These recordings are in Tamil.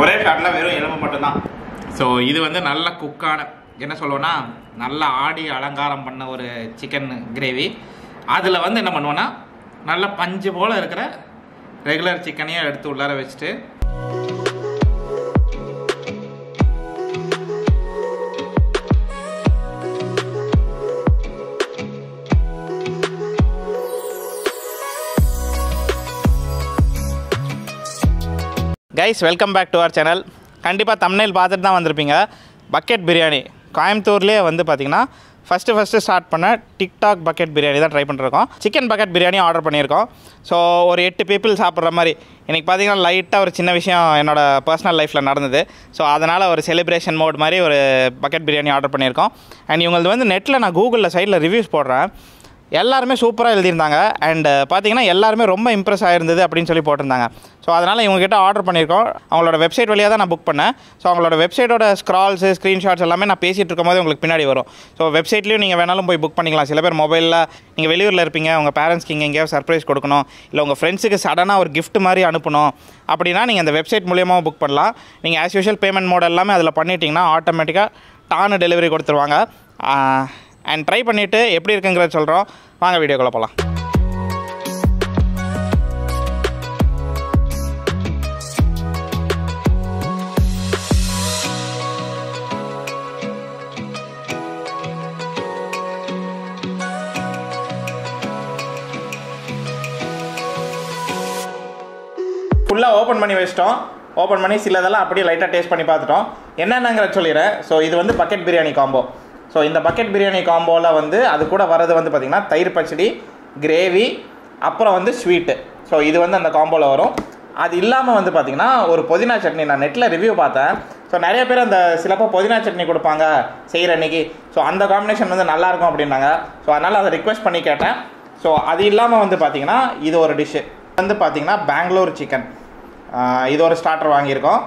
ஒரே ஷாட்டில் வெறும் எலும்பு மட்டும்தான். ஸோ இது வந்து நல்ல குக்கான என்ன சொல்லுவோன்னா நல்லா ஆடி அலங்காரம் பண்ண ஒரு சிக்கன் கிரேவி அதில் வந்து என்ன பண்ணுவோன்னா நல்ல பஞ்சு போல் இருக்கிற ரெகுலர் சிக்கனையும் எடுத்து உள்ளார வச்சுட்டு guys welcome back to our channel கண்டிப்பாக தமிழில் பார்த்துட்டு தான் வந்திருப்பீங்க. பக்கெட் பிரியாணி கோயம்புத்தூர்லேயே வந்து பார்த்தீங்கன்னா ஃபஸ்ட்டு ஃபஸ்ட்டு ஸ்டார்ட் பண்ண டிக்டாக் பக்கெட் பிரியாணி தான் ட்ரை பண்ணிருக்கோம். சிக்கன் பக்கெட் பிரியாணி ஆர்டர் பண்ணியிருக்கோம். ஸோ ஒரு எட்டு பீப்புள் சாப்பிட்ற மாதிரி இன்றைக்கி பார்த்தீங்கன்னா லைட்டாக ஒரு சின்ன விஷயம் என்னோடய பர்சனல் லைஃப்பில் நடந்தது. ஸோ அதனால் ஒரு செலிப்ரேஷன் மோட் மாதிரி ஒரு பக்கெட் பிரியாணி ஆர்டர் பண்ணியிருக்கோம். அண்ட் இவங்களது வந்து நெட்டில் நான் கூகுளில் சைடில் ரிவ்யூஸ் போடுறேன். எல்லாருமே சூப்பராக எழுதியிருந்தாங்க. அண்ட் பார்த்தீங்கன்னா எல்லாருமே ரொம்ப இம்ப்ரெஸ் ஆகிருந்தது அப்படின்னு சொல்லி போட்டிருந்தாங்க. ஸோ அதனால் இவங்ககிட்ட ஆர்டர் பண்ணியிருக்கோம். அவங்களோட வெப்சைட் வழியாக தான் நான் புக் பண்ணேன். ஸோ அவங்களோட வெப்சைட்டோட ஸ்க்ரால்ஸு ஸ்க்ரீன்ஷாட்ஸ் எல்லாமே நான் பேசிகிட்டு இருக்கும்போது உங்களுக்கு பின்னாடி வரும். ஸோ வெப்சைட்லேயும் நீங்கள் வேணாலும் போய் புக் பண்ணிக்கலாம். சில பேர் மொபைலில் நீங்கள் வெளியூரில் இருப்பீங்க. உங்கள் பேரண்ட்ஸ்க்கு இங்கே எங்கேயாவது சர்ப்ரைஸ் கொடுக்கணும். இல்லை உங்கள் ஃப்ரெண்ட்ஸுக்கு சடனாக ஒரு கிஃப்ட் மாதிரி அனுப்பணும். அப்படின்னா நீங்கள் அந்த வெப்சைட் மூலியமாக புக் பண்ணலாம். நீங்கள் ஆஸ் யூஷுவல் பேமெண்ட் மோட் எல்லாமே அதில் பண்ணிட்டீங்கன்னா ஆட்டோமேட்டிக்காக டானு டெலிவரி கொடுத்துருவாங்க. அண்ட் ட்ரை பண்ணிவிட்டு எப்படி இருக்குங்கிறத சொல்கிறோம் வாங்க வீடியோக்குள்ளே போகலாம் ஃபுல்லாக ஓப்பன் பண்ணி வச்சிட்டோம். ஓப்பன் பண்ணி சிலதெல்லாம் அப்படியே லைட்டாக டேஸ்ட் பண்ணி பார்த்துட்டோம். என்னென்னங்கிற சொல்லிடுறேன் ஸோ இது வந்து பக்கெட் பிரியாணி காம்போ ஸோ இந்த பக்கெட் பிரியாணி காம்போவில் வந்து அது கூட வர்றது வந்து பார்த்திங்கன்னா தயிர் பச்சடி கிரேவி அப்புறம் வந்து ஸ்வீட்டு ஸோ இது வந்து அந்த காம்போவில் வரும். அது இல்லாமல் வந்து பார்த்திங்கன்னா ஒரு புதினா சட்னி நான் நெட்டில் ரிவ்யூ பார்த்தேன். ஸோ நிறைய பேர் அந்த சிலப்போ புதினா சட்னி கொடுப்பாங்க செய்கிற அன்னைக்கு. ஸோ அந்த காம்பினேஷன் வந்து நல்லாயிருக்கும் அப்படின்னாங்க. ஸோ அதனால் அதை ரிக்வெஸ்ட் பண்ணி கேட்டேன். ஸோ அது இல்லாமல் வந்து பார்த்திங்கன்னா இது ஒரு டிஷ்ஷு வந்து பார்த்திங்கன்னா பெங்களூர் சிக்கன் இது ஒரு ஸ்டார்டர் வாங்கியிருக்கோம்.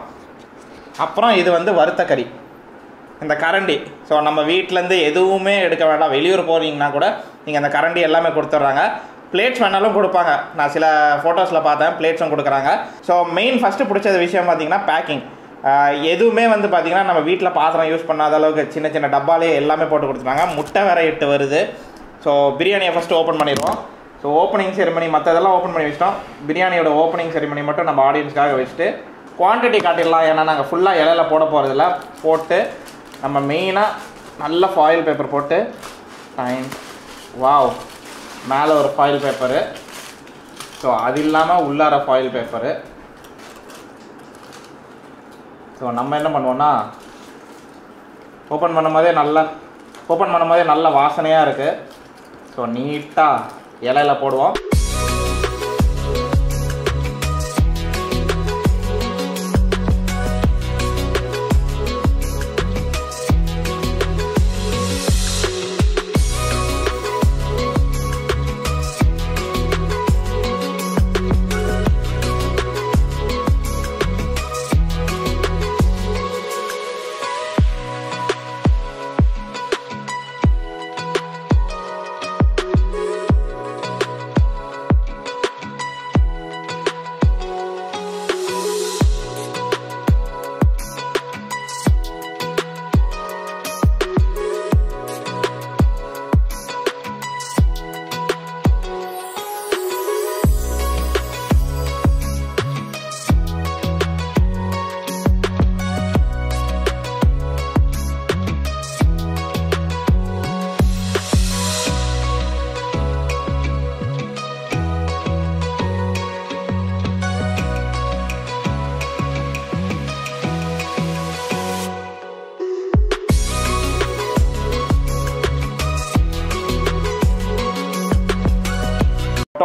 அப்புறம் இது வந்து வறுத்த கறி. இந்த கரண்டி. ஸோ நம்ம வீட்டிலேருந்து எதுவுமே எடுக்க வேண்டாம். வெளியூர் போகிறீங்கன்னா கூட நீங்கள் அந்த கரண்டி எல்லாமே கொடுத்துட்றாங்க. பிளேட்ஸ் வேணாலும் கொடுப்பாங்க. நான் சில ஃபோட்டோஸில் பார்த்தேன். பிளேட்ஸும் கொடுக்குறாங்க. ஸோ மெயின் ஃபஸ்ட்டு பிடிச்ச விஷயம் பார்த்தீங்கன்னா பேக்கிங் எதுவுமே வந்து பார்த்திங்கன்னா நம்ம வீட்டில் பாத்திரம் யூஸ் பண்ணாத அளவுக்கு சின்ன சின்ன டப்பாலே எல்லாமே போட்டு கொடுத்துருவாங்க முட்டை வேற இட்டு வருது. ஸோ பிரியாணியை ஃபஸ்ட்டு ஓப்பன் பண்ணிடுவோம். ஸோ ஓப்பனிங் செரிமனி மற்றதெல்லாம் ஓப்பன் பண்ணி வச்சிட்டோம். பிரியாணியோட ஓப்பனிங் செரிமனி மட்டும் நம்ம ஆடியன்ஸ்க்காக வச்சுட்டு குவான்டிட்டி காட்டிடலாம். ஏன்னா நாங்கள் ஃபுல்லாக இலையில போட போகிறதில்ல போட்டு நம்ம மெயினாக நல்ல ஃபாயில் பேப்பர் போட்டு டைம் வாவ் மேலே ஒரு ஃபாயில் பேப்பரு ஸோ அது இல்லாமல் உள்ளார ஃபாயில் பேப்பரு ஸோ நம்ம என்ன பண்ணுவோன்னா ஓப்பன் பண்ணும்போதே நல்லா ஓப்பன் பண்ணும்போதே நல்ல வாசனையாக இருக்குது ஸோ நீட்டாக இலையில போடுவோம்.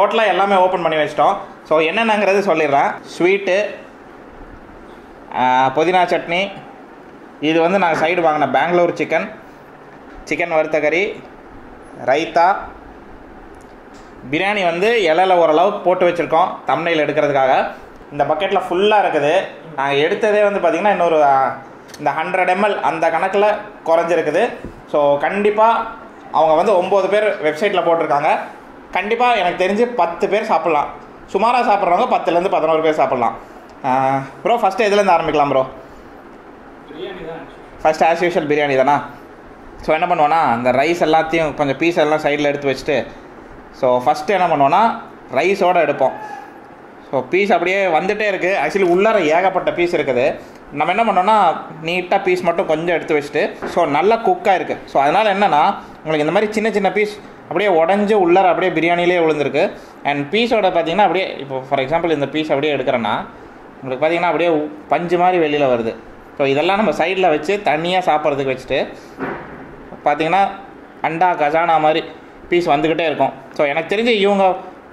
டோட்டலாக எல்லாமே ஓப்பன் பண்ணி வச்சிட்டோம். ஸோ என்னென்னங்கிறது சொல்லிடுறேன். ஸ்வீட்டு புதினா சட்னி. இது வந்து நாங்கள் சைடு வாங்கின பெங்களூர் சிக்கன் சிக்கன் வறுத்த கறி ரைத்தா. பிரியாணி வந்து இலையில் ஓரளவுக்கு போட்டு வச்சுருக்கோம் தம்னையில் எடுக்கிறதுக்காக. இந்த பக்கெட்டில் ஃபுல்லாக இருக்குது. நாங்கள் எடுத்ததே வந்து பார்த்திங்கன்னா இன்னொரு இந்த ஹண்ட்ரட் எம்எல் அந்த கணக்கில் குறைஞ்சிருக்குது. ஸோ கண்டிப்பாக அவங்க வந்து ஒம்பது பேர் வெப்சைட்டில் போட்டிருக்காங்க. கண்டிப்பாக எனக்கு தெரிஞ்சு பத்து பேர் சாப்பிட்லாம். சுமாராக சாப்பிட்றவங்க பத்துலேருந்து பதினோரு பேர் சாப்பிட்லாம். ப்ரோ ஃபஸ்ட்டு எதுலேருந்து ஆரம்பிக்கலாம் bro first as usual biryani தானா? ஸோ என்ன பண்ணுவோன்னா அந்த ரைஸ் எல்லாத்தையும் கொஞ்சம் பீஸ் எல்லாம் சைடில் எடுத்து வச்சுட்டு ஸோ ஃபஸ்ட்டு என்ன பண்ணுவோன்னா ரைஸோடு எடுப்போம். ஸோ பீஸ் அப்படியே வந்துகிட்டே இருக்குது ஆக்சுவலி உள்ளார ஏகப்பட்ட பீஸ் இருக்குது. நம்ம என்ன பண்ணோம்னா நீட்டாக பீஸ் மட்டும் கொஞ்சம் எடுத்து வச்சுட்டு ஸோ நல்லா குக்காக இருக்குது ஸோ அதனால் என்னென்னா உங்களுக்கு இந்த மாதிரி சின்ன சின்ன பீஸ் அப்படியே உடஞ்சி உள்ளார அப்படியே பிரியாணிலே விழுந்திருக்கு. அண்ட் பீஸோட பார்த்தீங்கன்னா அப்படியே இப்போ ஃபார் எக்ஸாம்பிள் இந்த பீஸ் அப்படியே எடுக்கிறேன்னா உங்களுக்கு பார்த்தீங்கன்னா அப்படியே பஞ்சு மாதிரி வெளியில் வருது. ஸோ இதெல்லாம் நம்ம சைடில் வச்சு தனியாக சாப்பிட்றதுக்கு வச்சுட்டு பார்த்தீங்கன்னா அண்டா கஜானா மாதிரி பீஸ் வந்துக்கிட்டே இருக்கும். ஸோ எனக்கு தெரிஞ்சு இவங்க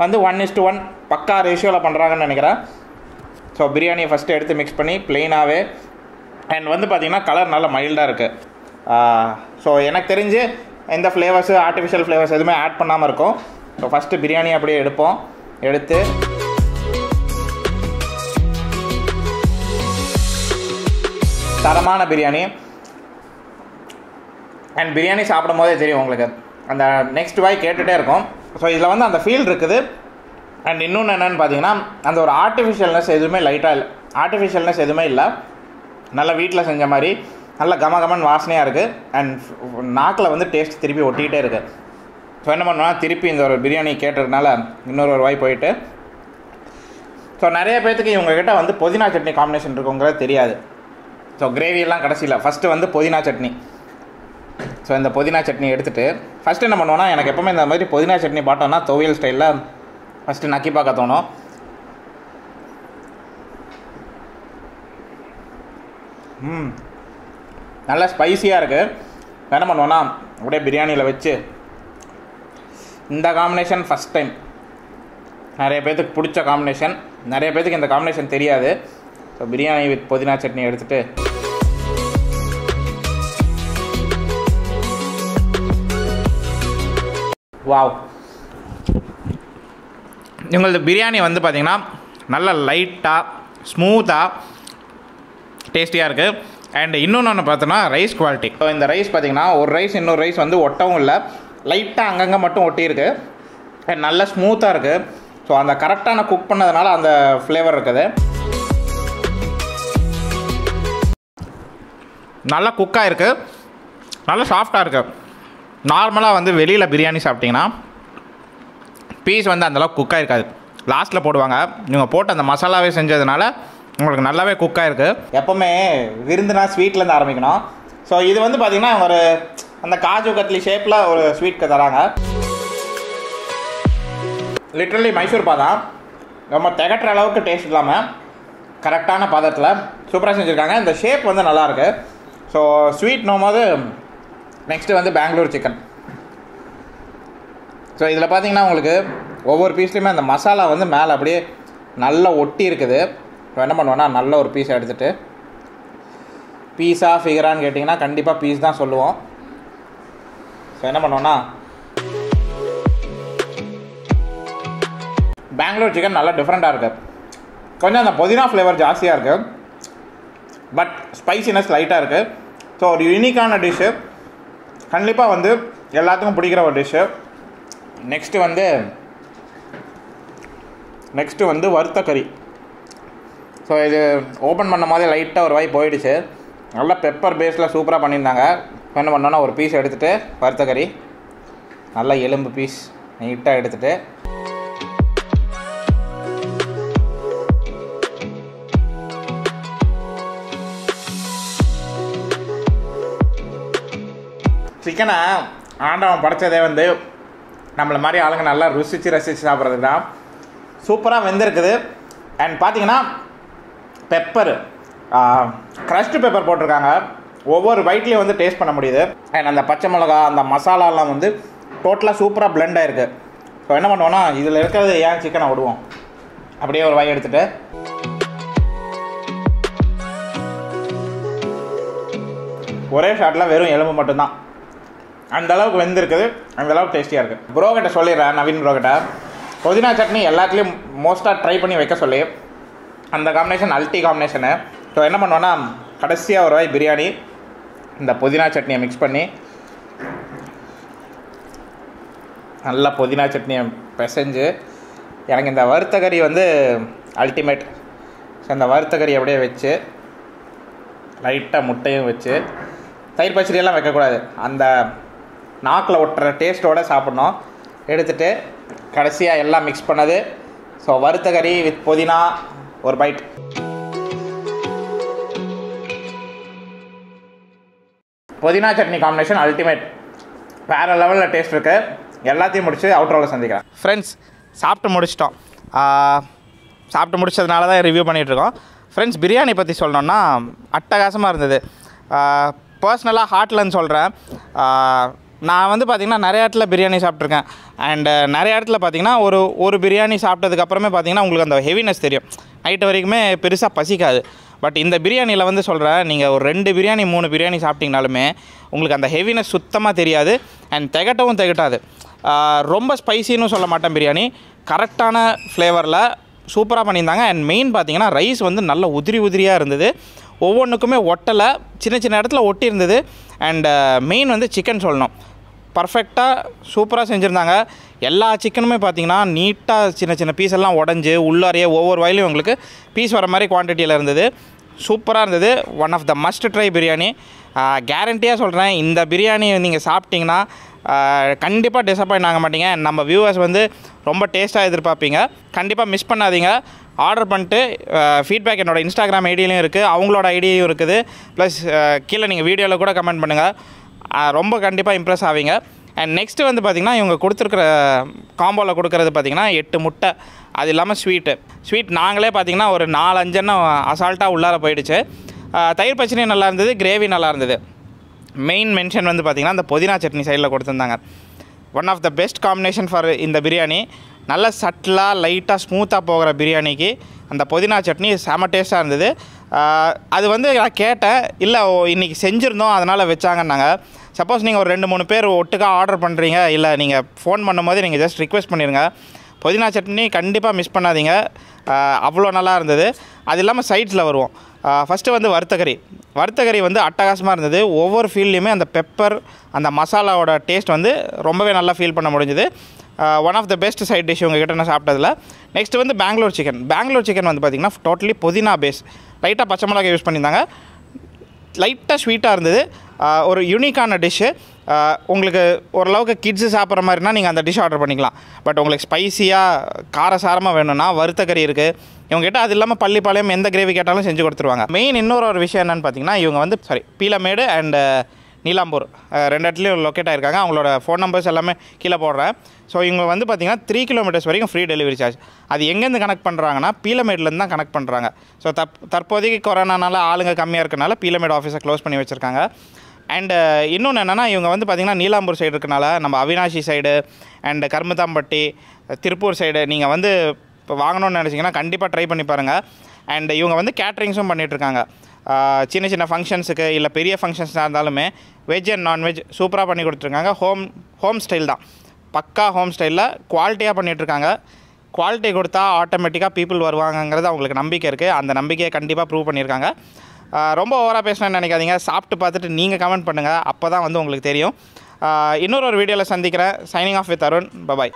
வந்து ஒன் இஸ் டு ஒன் பக்கா ரேஷியோவில் பண்ணுறாங்கன்னு நினைக்கிறேன். ஸோ பிரியாணியை ஃபஸ்ட்டு எடுத்து மிக்ஸ் பண்ணி ப்ளெயினாகவே அண்ட் வந்து பார்த்திங்கன்னா கலர் நல்லா மைல்டாக இருக்குது ஸோ எனக்கு தெரிஞ்சு எந்த ஃப்ளேவர்ஸு ஆர்டிஃபிஷியல் ஃப்ளேவர்ஸ் எதுவுமே ஆட் பண்ணாமல் இருக்கும். ஸோ ஃபஸ்ட்டு பிரியாணி அப்படியே எடுப்போம். எடுத்து தரமான பிரியாணி. அண்ட் பிரியாணி சாப்பிடும் போதே தெரியும் உங்களுக்கு. அந்த நெக்ஸ்ட் வாய் கேட்டுகிட்டே இருக்கும். ஸோ இதில் வந்து அந்த ஃபீல் இருக்குது. அண்ட் இன்னொன்று என்னென்னு பார்த்தீங்கன்னா அந்த ஒரு ஆர்டிஃபிஷியல்னஸ் எதுவுமே லைட்டாக இல்லை. ஆர்டிஃபிஷியல்னஸ் எதுவுமே இல்லை. நல்லா வீட்டில் செஞ்ச மாதிரி. நல்ல கம கமன் வாசனையாக இருக்குது அண்ட் நாக்கில் வந்து டேஸ்ட் திருப்பி ஒட்டிக்கிட்டே இருக்குது ஸோ என்ன பண்ணுவோம்னா திருப்பி இந்த ஒரு பிரியாணி கேட்டதுனால இன்னொரு ஒரு வாய் போயிட்டு. ஸோ நிறைய பேர்த்துக்கு இவங்ககிட்ட வந்து புதினா சட்னி காம்பினேஷன் இருக்குங்கிறது தெரியாது. ஸோ கிரேவியெல்லாம் கடைசியில் ஃபஸ்ட்டு வந்து புதினா சட்னி. ஸோ இந்த புதினா சட்னி எடுத்துகிட்டு ஃபஸ்ட்டு என்ன பண்ணுவோன்னா எனக்கு எப்போவுமே இந்த மாதிரி புதினா சட்னி பாட்டோம்னா துவையல் ஸ்டைலில் ஃபஸ்ட்டு நக்கி பார்க்க தோணும். ம். நல்லா ஸ்பைசியாக இருக்குது என்ன பண்ணுவோன்னா அப்படியே பிரியாணியில் வச்சு இந்த காம்பினேஷன் ஃபஸ்ட் டைம் நிறைய பேர்த்துக்கு பிடிச்ச காம்பினேஷன் நிறைய பேர்த்துக்கு இந்த காம்பினேஷன் தெரியாது. ஸோ பிரியாணி வித் புதினா சட்னி எடுத்துகிட்டு வாவ் உங்களது பிரியாணி வந்து பார்த்திங்கன்னா நல்ல லைட்டாக ஸ்மூத்தாக டேஸ்டியாக இருக்குது அண்ட் இன்னொன்று ஒன்று பார்த்தோன்னா ரைஸ் குவாலிட்டி ஸோ இந்த ரைஸ் பார்த்தீங்கன்னா ஒரு ரைஸ் இன்னொரு ரைஸ் வந்து ஒட்டவும் இல்லை. லைட்டாக அங்கங்கே மட்டும் ஒட்டியிருக்கு. அண்ட் நல்ல ஸ்மூத்தாக இருக்குது ஸோ அந்த கரெக்டான குக் பண்ணதுனால அந்த ஃப்ளேவர் இருக்குது. நல்லா குக்காக இருக்குது நல்லா சாஃப்டாக இருக்குது நார்மலாக வந்து வெளியில் பிரியாணி சாப்பிட்டிங்கன்னா பீஸ் வந்து அந்தளவுக்கு குக்காக இருக்காது. லாஸ்ட்டில் போடுவாங்க. இவங்க போட்டு அந்த மசாலாவே செஞ்சதுனால உங்களுக்கு நல்லாவே குக்காக இருக்குது எப்போவுமே விருந்துனா ஸ்வீட்லேருந்து ஆரம்பிக்கணும். ஸோ இது வந்து பார்த்திங்கன்னா ஒரு அந்த காஜு கத்லி ஷேப்பில் ஒரு ஸ்வீட்க்கு தராங்க. லிட்ரலி மைசூர் பாதாம் ரொம்ப திகட்டுற அளவுக்கு டேஸ்ட் இல்லாமல் கரெக்டான பதத்தில் சூப்பராக செஞ்சுருக்காங்க. இந்த ஷேப் வந்து நல்லாயிருக்கு ஸோ ஸ்வீட் போது நெக்ஸ்ட்டு வந்து பெங்களூர் சிக்கன் ஸோ இதில் பார்த்தீங்கன்னா உங்களுக்கு ஒவ்வொரு பீஸ்லேயுமே அந்த மசாலா வந்து மேலே அப்படியே நல்லா ஒட்டி இருக்குது. இப்போ என்ன பண்ணுவோன்னா நல்ல ஒரு பீஸ் எடுத்துகிட்டு பீஸா ஃபிகரான்னு கேட்டிங்கன்னா கண்டிப்பாக பீஸ் தான் சொல்லுவோம். ஸோ என்ன பண்ணுவோன்னா பெங்களூர் சிக்கன் நல்லா டிஃப்ரெண்ட்டாக இருக்குது கொஞ்சம் அந்த புதினா ஃப்ளேவர் ஜாஸ்தியாக இருக்குது பட் ஸ்பைசினஸ் லைட்டாக இருக்குது ஸோ ஒரு யூனிக்கான டிஷ்ஷு கண்டிப்பாக வந்து எல்லாத்துக்கும் பிடிக்கிற ஒரு டிஷ்ஷு நெக்ஸ்ட்டு வந்து நெக்ஸ்ட்டு வந்து வறுத்த கறி. ஸோ இது ஓப்பன் பண்ண மாதிரி லைட்டாக ஒரு வாய் போயிடுச்சு. நல்லா பெப்பர் பேஸில் சூப்பராக பண்ணியிருந்தாங்க. என்ன பண்ணோன்னா ஒரு பீஸ் எடுத்துகிட்டு வறுத்த கறி நல்லா எலும்பு பீஸ் நீட்டாக எடுத்துகிட்டு சிக்கனை ஆண்டவன் படைச்சதே வந்து நம்மளை மாதிரி ஆளுங்க நல்லா ருசித்து ரசித்து சாப்பிட்றதுக்கு தான் சூப்பராக வெந்திருக்குது. அண்ட் பார்த்தீங்கன்னா பெப்பர். க்ரஷ்டு பெப்பர் போட்டிருக்காங்க. ஒவ்வொரு பைட்லேயும் வந்து டேஸ்ட் பண்ண முடியுது. அண்ட் அந்த பச்சை மிளகா அந்த மசாலாலாம் வந்து டோட்டலாக சூப்பராக பிளெண்ட் ஆயிருக்கு. ஸோ என்ன பண்ணுவோன்னா இதில் இருக்கிறது ஏன் சிக்கனை விடுவோம்? அப்படியே ஒரு வாய் எடுத்துகிட்டு ஒரே ஷாட்டில் வெறும் எலும்பு மட்டும்தான். அந்த அளவுக்கு வெந்திருக்குது. அந்த அளவுக்கு டேஸ்டியாக இருக்குது ப்ரோ கிட்ட சொல்லிடுறேன் நவீன் ப்ரோ கிட்ட. புதினா சட்னி எல்லாத்துலேயும் மோஸ்ட்டாக ட்ரை பண்ணி வைக்க சொல்லி. அந்த காம்பினேஷன் அல்டி காம்பினேஷனு ஸோ என்ன பண்ணுவோன்னா கடைசியாக ஒரு வாய் பிரியாணி இந்த புதினா சட்னியை மிக்ஸ் பண்ணி நல்லா புதினா சட்னியை பிசைஞ்சு எனக்கு இந்த வறுத்த கறி வந்து அல்டிமேட் ஸோ இந்த வறுத்த கறி அப்படியே வச்சு லைட்டாக முட்டையும் வச்சு தயிர் பச்சடியெல்லாம் வைக்கக்கூடாது. அந்த நாக்கில் ஒட்டுற டேஸ்ட்டோடு சாப்பிட்ணும். எடுத்துட்டு கடைசியாக எல்லாம் மிக்ஸ் பண்ணது. ஸோ வறுத்த கறி வித் புதினா ஒரு பைட் புதினா சட்னி காம்பினேஷன் அல்டிமேட் வேறு லெவலில் டேஸ்ட் இருக்குது எல்லாத்தையும் முடித்து அவுட்ரோவில் சந்திக்கிறேன். ஃப்ரெண்ட்ஸ் சாப்பிட்டு முடிச்சிட்டோம். சாப்பிட்டு முடிச்சதுனால தான் ரிவ்யூ பண்ணிகிட்ருக்கோம் ஃப்ரெண்ட்ஸ் பிரியாணி பற்றி சொல்லணுன்னா அட்டகாசமாக இருந்தது. பர்சனலாக ஹாட்லன்னு சொல்கிறேன் நான் வந்து பார்த்திங்கன்னா நிறைய இடத்துல பிரியாணி சாப்பிட்ருக்கேன் அண்டு நிறைய இடத்துல பார்த்தீங்கன்னா ஒரு ஒரு பிரியாணி சாப்பிட்டதுக்கப்புறமே பார்த்தீங்கன்னா உங்களுக்கு அந்த ஹெவினஸ் தெரியும். நைட்டு வரைக்குமே பெருசாக பசிக்காது. பட் இந்த பிரியாணியில் வந்து சொல்கிறேன் நீங்கள் ஒரு ரெண்டு பிரியாணி மூணு பிரியாணி சாப்பிட்டீங்கனாலுமே உங்களுக்கு அந்த ஹெவினஸ் சுத்தமாக தெரியாது. அண்ட் திகட்டவும் திகட்டாது. ரொம்ப ஸ்பைசின்னு சொல்ல மாட்டேன் பிரியாணி. கரெக்டான ஃப்ளேவரில் சூப்பராக பண்ணியிருந்தாங்க. அண்ட் மெயின் பார்த்திங்கன்னா ரைஸ் வந்து நல்ல உதிரி உதிரியாக இருந்தது. ஒவ்வொன்றுக்குமே ஒட்டலை சின்ன சின்ன இடத்துல ஒட்டி இருந்தது அண்டு மெயின் வந்து சிக்கன் சொல்லணும். பர்ஃபெக்டாக சூப்பராக செஞ்சுருந்தாங்க. எல்லா சிக்கனுமே பார்த்தீங்கன்னா நீட்டாக சின்ன சின்ன பீஸ் எல்லாம் உடஞ்சி உள்ளாரையே ஒவ்வொரு வயலையும் உங்களுக்கு பீஸ் வர மாதிரி குவான்டிட்டியில் இருந்தது. சூப்பராக இருந்தது. One of the must try biryani. கேரண்டியாக சொல்கிறேன் இந்த பிரியாணி நீங்கள் சாப்பிட்டிங்கன்னா கண்டிப்பாக டிசப்பாயிண்ட் ஆக மாட்டீங்க. நம்ம வியூவர்ஸ் வந்து ரொம்ப டேஸ்ட்டாக எதிர்பார்ப்பீங்க. கண்டிப்பாக மிஸ் பண்ணாதீங்க. ஆர்டர் பண்ணிட்டு ஃபீட்பேக் என்னோடய இன்ஸ்டாகிராம் ஐடியிலையும் இருக்குது அவங்களோட ஐடியும் இருக்குது. ப்ளஸ் கீழே நீங்கள் வீடியோவில் கூட கமெண்ட் பண்ணுங்கள் ரொம்ப கண்டிப்பாக இம்ப்ரெஸ் ஆவீங்க. அண்ட் நெக்ஸ்ட்டு வந்து பார்த்திங்கன்னா இவங்க கொடுத்துருக்குற காம்போவில் கொடுக்குறது பார்த்திங்கன்னா எட்டு முட்டை. அது இல்லாமல் ஸ்வீட்டு ஸ்வீட் நாங்களே பார்த்திங்கன்னா ஒரு நாலு அஞ்செண்ணம் அசால்ட்டாக உள்ளார போயிடுச்சு. தயிர் பச்சனி நல்லா இருந்தது கிரேவி நல்லா இருந்தது. மெயின் மென்ஷன் வந்து பார்த்திங்கன்னா அந்த புதினா சட்னி சைடில் கொடுத்துருந்தாங்க. One of the best combination for இந்த பிரியாணி. நல்ல சட்டிலாக லைட்டாக ஸ்மூத்தாக போகிற பிரியாணிக்கு அந்த புதினா சட்னி செம டேஸ்ட்டாக இருந்தது. அது வந்து நான் கேட்டேன் இல்லை இன்றைக்கி செஞ்சுருந்தோம் அதனால் வச்சாங்கன்னாங்க. சப்போஸ் நீங்கள் ஒரு ரெண்டு மூணு பேர் ஒட்டுக்காக ஆர்டர் பண்ணுறீங்க இல்லை நீங்கள் ஃபோன் பண்ணும்போது நீங்கள் ஜஸ்ட் ரிக்வெஸ்ட் பண்ணிடுங்க புதினா சட்னி கண்டிப்பாக மிஸ் பண்ணாதீங்க. அவ்வளோ நல்லா இருந்தது. அது இல்லாமல் சைட்ஸில் வருவோம். ஃபஸ்ட்டு வந்து வறுத்தக்கறி வறுத்தக்கறி வந்து அட்டகாசமாக இருந்தது. ஒவ்வொரு ஃபீல்ட்லேயுமே அந்த பெப்பர் அந்த மசாலாவோட டேஸ்ட் வந்து ரொம்பவே நல்லா ஃபீல் பண்ண முடிஞ்சுது. One of the best side dish உங்ககிட்ட நான் சாப்பிட்டதில். நெக்ஸ்ட் வந்து பெங்களூர் சிக்கன் பெங்களூர் சிக்கன் வந்து பார்த்திங்கன்னா டோட்டலி புதினா பேஸ் லைட்டாக பச்சை மிளகாய் யூஸ் பண்ணியிருந்தாங்க. லைட்டாக ஸ்வீட்டாக இருந்தது. ஒரு யூனிக்கான டிஷ்ஷு உங்களுக்கு ஓரளவுக்கு கிட்ஸு சாப்பிட்ற மாதிரினா நீங்கள் அந்த டிஷ் ஆர்டர் பண்ணிக்கலாம். பட் உங்களுக்கு ஸ்பைசியாக காரசாரமாக வேணும்னா வறுத்த கறி இருக்குது இவங்ககிட்ட அது இல்லாமல் பள்ளிப்பாளையம் எந்த கிரேவி கேட்டாலும் செஞ்சு கொடுத்துருவாங்க. மெயின் இன்னொரு ஒரு விஷயம் என்னென்னு பார்த்தீங்கன்னா இவங்க வந்து சாரி பீலமேடு அண்டு நீலாம்பூர். ரெண்டு இடத்துலையும் லொக்கேட் ஆகிருக்காங்க அவங்களோட ஃபோன் நம்பர்ஸ் எல்லாமே கீழே போடுறேன். ஸோ இவங்க வந்து பார்த்திங்கன்னா த்ரீ கிலோமீட்டர்ஸ் வரைக்கும் ஃப்ரீ டெலிவரி சார்ஜ் அது எங்கேருந்து கனெக்ட் பண்ணுறாங்கன்னா பீலமேட்லேருந்து தான் கனெக்ட் பண்ணுறாங்க ஸோ தப் தற்போதைக்கு கொரோனானால ஆளுங்க கம்மியாக இருக்கனால பீலமேட் ஆஃபீஸை க்ளோஸ் பண்ணி வச்சுருக்காங்க. அண்டு uh, இன்னொன்று என்னென்னா இவங்க வந்து பார்த்திங்கன்னா நீலாம்பூர் சைடு இருக்கனால நம்ம Avinashi side and Karumathampatti Tiruppur side நீங்கள் வந்து இப்போ வாங்கணும்னு நினச்சிங்கன்னா கண்டிப்பாக ட்ரை பண்ணி பாருங்கள் அண்ட் இவங்க வந்து கேட்ரிங்ஸும் பண்ணிகிட்ருக்காங்க சின்ன சின்ன ஃபங்க்ஷன்ஸுக்கு இல்லை பெரிய ஃபங்க்ஷன்ஸாக இருந்தாலுமே வெஜ் அண்ட் நான்வெஜ் சூப்பராக பண்ணி கொடுத்துருக்காங்க. ஹோம் ஹோம் ஸ்டைல் தான். பக்கா ஹோம் ஸ்டைலில் குவாலிட்டியாக பண்ணிகிட்ருக்காங்க குவாலிட்டி கொடுத்தா ஆட்டோமேட்டிக்காக பீப்புள் வருவாங்கங்கிறது அவங்களுக்கு நம்பிக்கை இருக்குது அந்த நம்பிக்கையை கண்டிப்பாக ப்ரூவ் பண்ணியிருக்காங்க ரொம்ப ஓவராக பேசினேன்னு நினைக்காதீங்க. சாப்பிட்டு பார்த்துட்டு நீங்கள் கமெண்ட் பண்ணுங்கள் அப்போ தான் வந்து உங்களுக்கு தெரியும். இன்னொரு ஒரு வீடியோவில் சந்திக்கிறேன். Signing off with Arun Babai